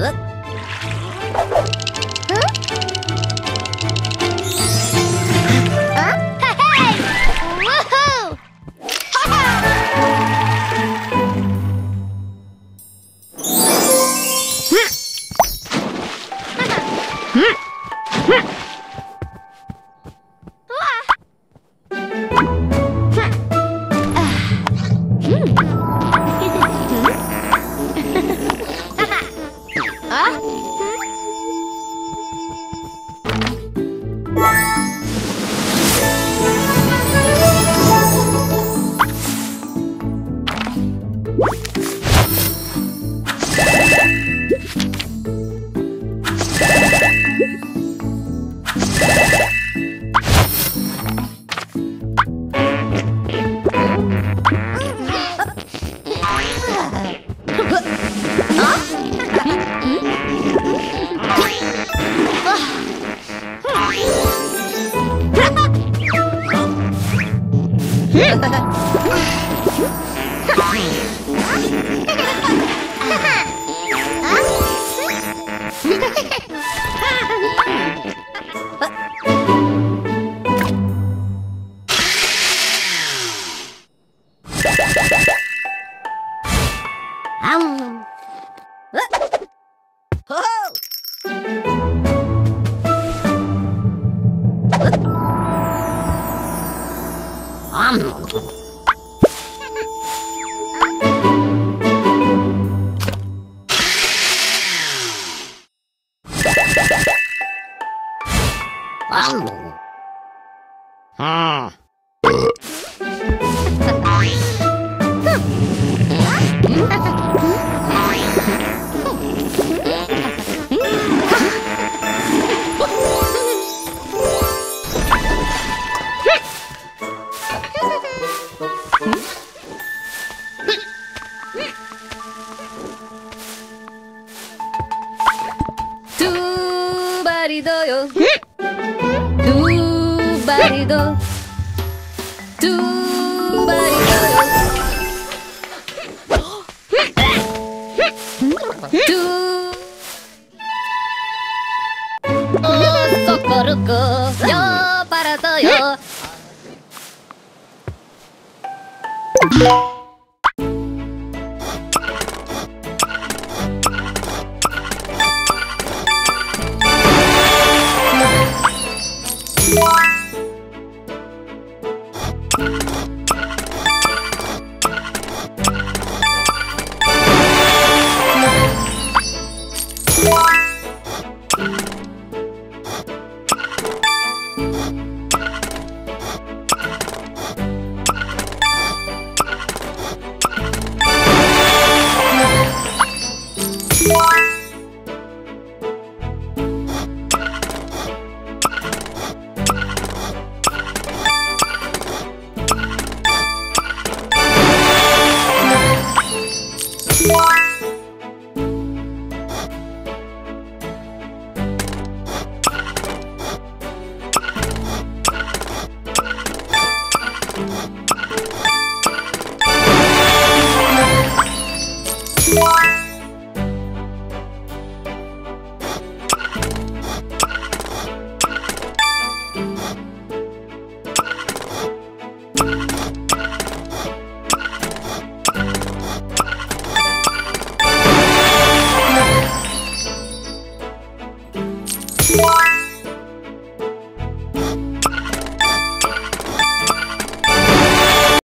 우후! Ow! 음. 두 발이 더요 두 발이 더두 발이 더두. 어서 거르고 여 발아 더요 Bye. Peace.